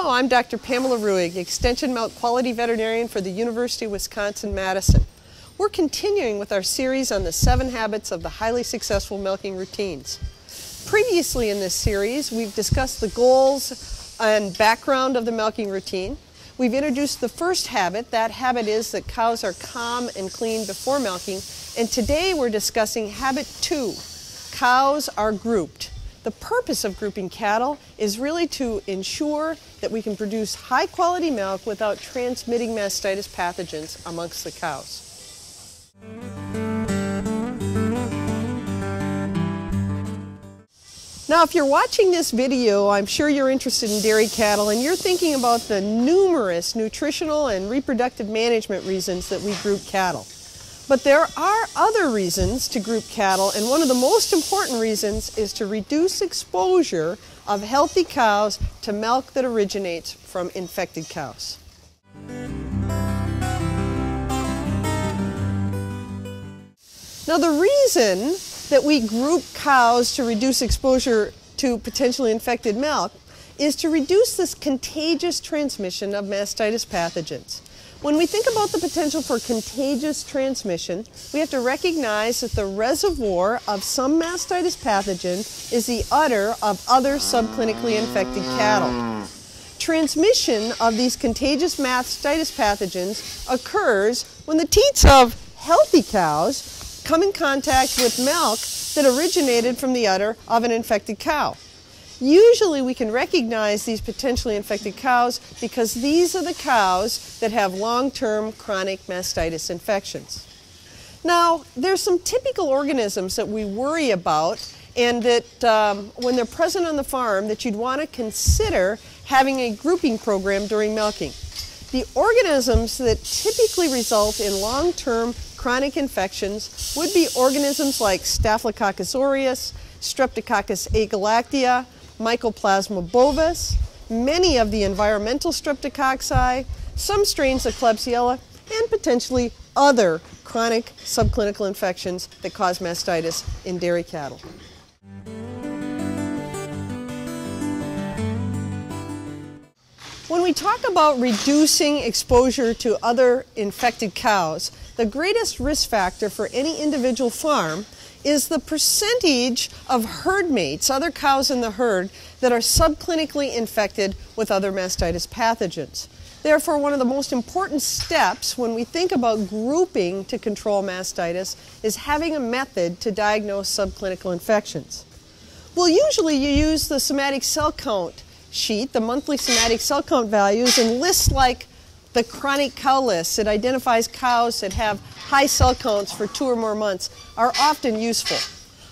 Hello, I'm Dr. Pamela Ruegg, Extension Milk Quality Veterinarian for the University of Wisconsin-Madison. We're continuing with our series on the seven habits of the highly successful milking routines. Previously in this series, we've discussed the goals and background of the milking routine. We've introduced the first habit. That habit is that cows are calm and clean before milking. And today we're discussing habit two. Cows are grouped. The purpose of grouping cattle is really to ensure that we can produce high quality milk without transmitting mastitis pathogens amongst the cows. Now, if you're watching this video, I'm sure you're interested in dairy cattle and you're thinking about the numerous nutritional and reproductive management reasons that we group cattle. But there are other reasons to group cattle, and one of the most important reasons is to reduce exposure of healthy cows to milk that originates from infected cows. Now, the reason that we group cows to reduce exposure to potentially infected milk is to reduce this contagious transmission of mastitis pathogens. When we think about the potential for contagious transmission, we have to recognize that the reservoir of some mastitis pathogen is the udder of other subclinically infected cattle. Transmission of these contagious mastitis pathogens occurs when the teats of healthy cows come in contact with milk that originated from the udder of an infected cow. Usually we can recognize these potentially infected cows because these are the cows that have long-term chronic mastitis infections. Now, there's some typical organisms that we worry about and that um, when they're present on the farm that you'd want to consider having a grouping program during milking. The organisms that typically result in long-term chronic infections would be organisms like Staphylococcus aureus, Streptococcus agalactiae, Mycoplasma bovis, many of the environmental streptococci, some strains of Klebsiella, and potentially other chronic subclinical infections that cause mastitis in dairy cattle. When we talk about reducing exposure to other infected cows, the greatest risk factor for any individual farm is the percentage of herd mates, other cows in the herd, that are subclinically infected with other mastitis pathogens. Therefore, one of the most important steps when we think about grouping to control mastitis is having a method to diagnose subclinical infections. Well, usually you use the somatic cell count sheet, the monthly somatic cell count values, and lists like the chronic cow list. It identifies cows that have high cell counts for two or more months are often useful.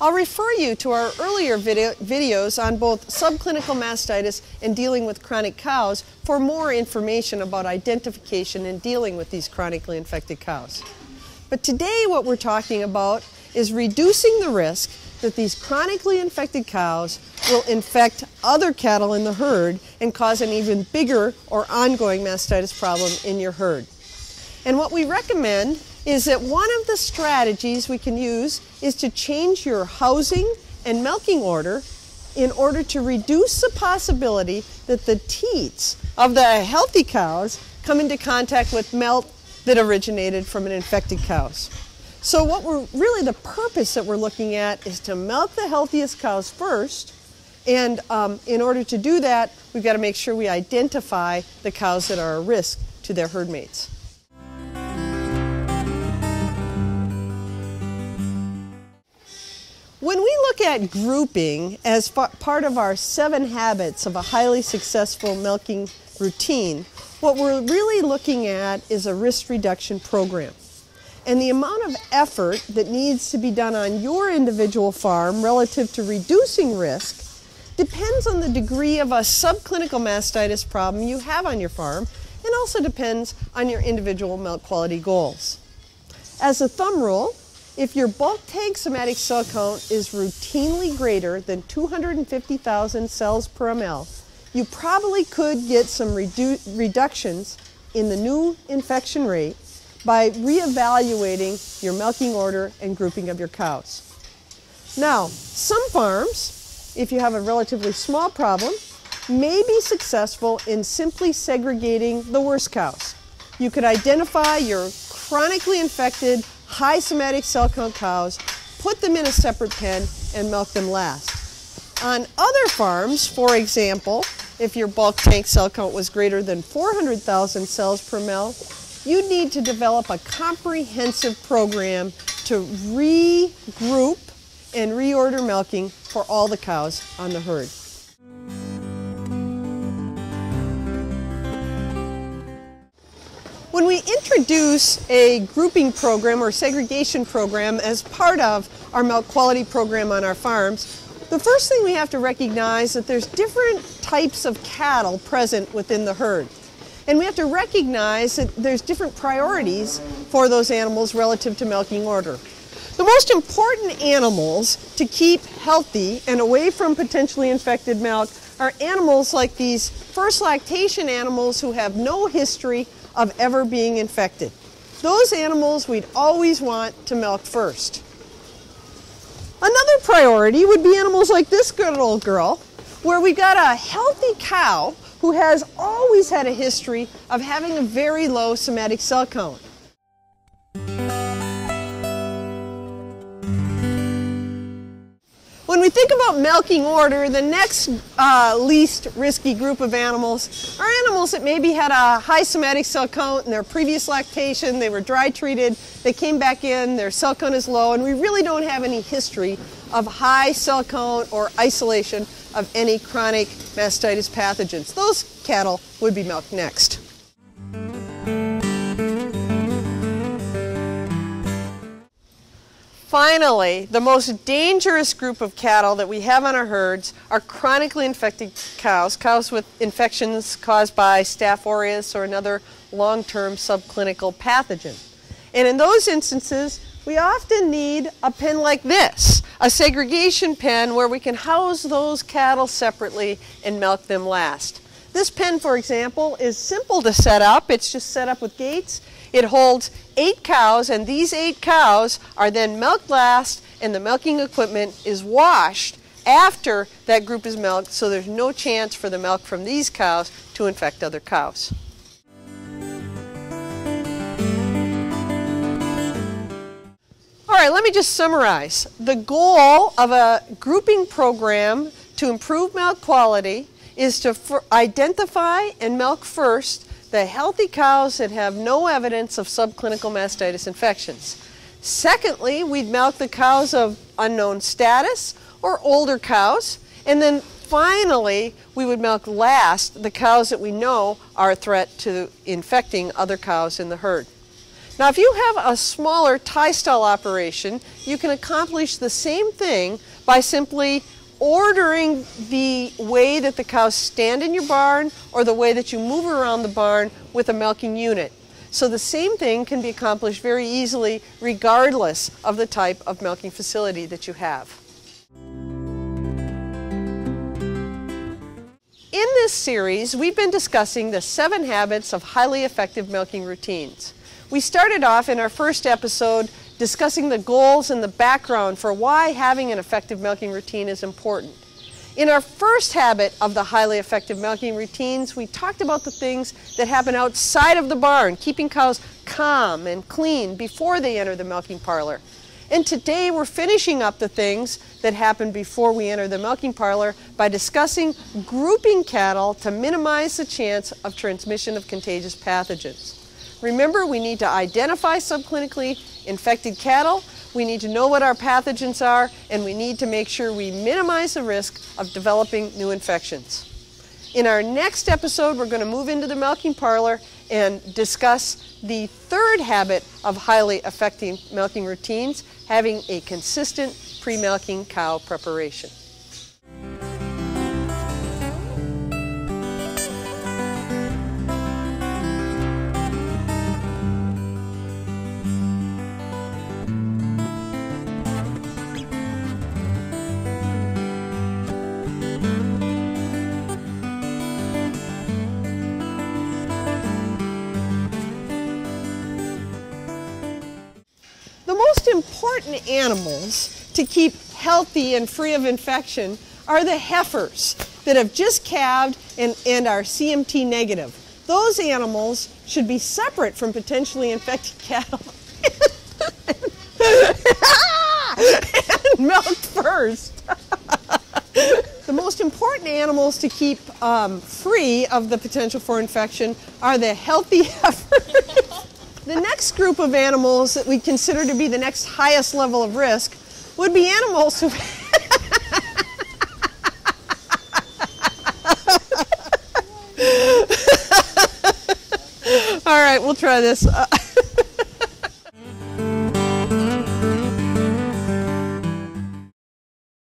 I'll refer you to our earlier video, videos on both subclinical mastitis and dealing with chronic cows for more information about identification and dealing with these chronically infected cows. But today what we're talking about is reducing the risk that these chronically infected cows will infect other cattle in the herd and cause an even bigger or ongoing mastitis problem in your herd. And what we recommend is that one of the strategies we can use is to change your housing and milking order in order to reduce the possibility that the teats of the healthy cows come into contact with milk that originated from an infected cows. So what we're really the purpose that we're looking at is to milk the healthiest cows first and um, in order to do that we've got to make sure we identify the cows that are a risk to their herd mates. When we look at grouping as part of our seven habits of a highly successful milking routine, what we're really looking at is a risk reduction program. And the amount of effort that needs to be done on your individual farm relative to reducing risk depends on the degree of a subclinical mastitis problem you have on your farm and also depends on your individual milk quality goals. As a thumb rule, if your bulk tank somatic cell count is routinely greater than 250,000 cells per ml, you probably could get some redu reductions in the new infection rate by reevaluating your milking order and grouping of your cows. Now, some farms, if you have a relatively small problem, may be successful in simply segregating the worst cows. You could identify your chronically infected, high somatic cell count cows, put them in a separate pen, and milk them last. On other farms, for example, if your bulk tank cell count was greater than 400,000 cells per mil, you need to develop a comprehensive program to regroup and reorder milking for all the cows on the herd. When we introduce a grouping program or segregation program as part of our milk quality program on our farms, the first thing we have to recognize is that there's different types of cattle present within the herd. And we have to recognize that there's different priorities for those animals relative to milking order. The most important animals to keep healthy and away from potentially infected milk are animals like these first lactation animals who have no history of ever being infected. Those animals we'd always want to milk first. Another priority would be animals like this good old girl, where we got a healthy cow who has always had a history of having a very low somatic cell count. When we think about milking order, the next uh, least risky group of animals are animals that maybe had a high somatic cell count in their previous lactation, they were dry treated, they came back in, their cell count is low, and we really don't have any history of high cell count or isolation of any chronic mastitis pathogens. Those cattle would be milked next. Finally, the most dangerous group of cattle that we have on our herds are chronically infected cows, cows with infections caused by Staph aureus or another long-term subclinical pathogen. And in those instances, we often need a pen like this, a segregation pen where we can house those cattle separately and milk them last. This pen, for example, is simple to set up. It's just set up with gates it holds eight cows, and these eight cows are then milked last, and the milking equipment is washed after that group is milked, so there's no chance for the milk from these cows to infect other cows. Let me just summarize. The goal of a grouping program to improve milk quality is to identify and milk first the healthy cows that have no evidence of subclinical mastitis infections. Secondly, we'd milk the cows of unknown status or older cows. And then finally, we would milk last the cows that we know are a threat to infecting other cows in the herd. Now, if you have a smaller tie stall operation, you can accomplish the same thing by simply ordering the way that the cows stand in your barn or the way that you move around the barn with a milking unit. So the same thing can be accomplished very easily regardless of the type of milking facility that you have. In this series, we've been discussing the seven habits of highly effective milking routines. We started off in our first episode discussing the goals and the background for why having an effective milking routine is important. In our first habit of the highly effective milking routines, we talked about the things that happen outside of the barn, keeping cows calm and clean before they enter the milking parlor. And today we're finishing up the things that happen before we enter the milking parlor by discussing grouping cattle to minimize the chance of transmission of contagious pathogens. Remember, we need to identify subclinically infected cattle, we need to know what our pathogens are, and we need to make sure we minimize the risk of developing new infections. In our next episode, we're going to move into the milking parlor and discuss the third habit of highly effective milking routines, having a consistent pre-milking cow preparation. Important animals to keep healthy and free of infection are the heifers. that have just calved and, and are CMT negative. Those animals should be separate from potentially infected cattle. and milked first. the most important animals to keep um, free of the potential for infection are the healthy heifers. The next group of animals that we consider to be the next highest level of risk would be animals who All right, we'll try this. Uh,